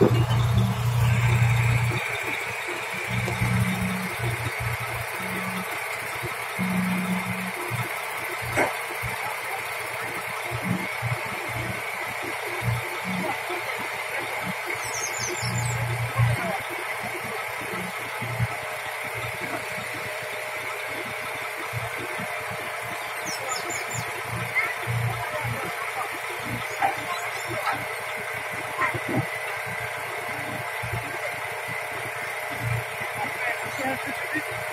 Thank you. Kansas City.